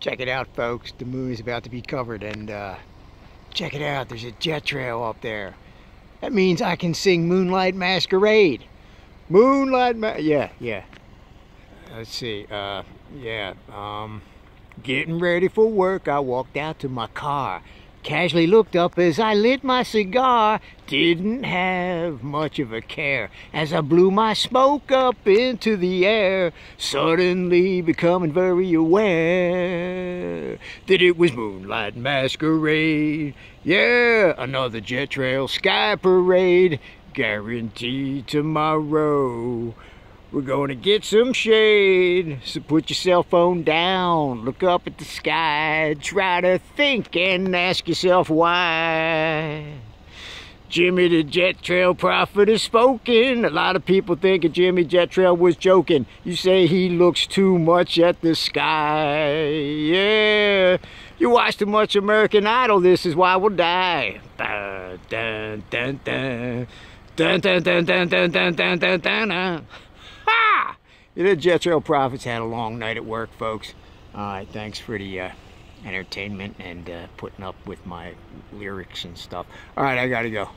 Check it out, folks. The moon is about to be covered, and uh, check it out. There's a jet trail up there. That means I can sing Moonlight Masquerade. Moonlight Ma Yeah, yeah. Let's see. Uh, yeah. Um, getting ready for work, I walked out to my car. Casually looked up as I lit my cigar. Didn't have much of a care as I blew my smoke up into the air. Suddenly becoming very aware that it was moonlight masquerade. Yeah, another jet trail sky parade. Guaranteed tomorrow. We're going to get some shade. So put your cell phone down, look up at the sky, try to think and ask yourself why. Jimmy the Jet Trail Prophet has spoken. A lot of people think that Jimmy Jet Trail was joking. You say he looks too much at the sky. Yeah. You watch too much American Idol, this is why we'll die. Dun, dun, dun, dun. Dun, dun, dun, dun, dun, dun, dun, dun, dun. The Jet Trail Prophets had a long night at work, folks. Right, thanks for the uh, entertainment and uh, putting up with my lyrics and stuff. All right, I gotta go.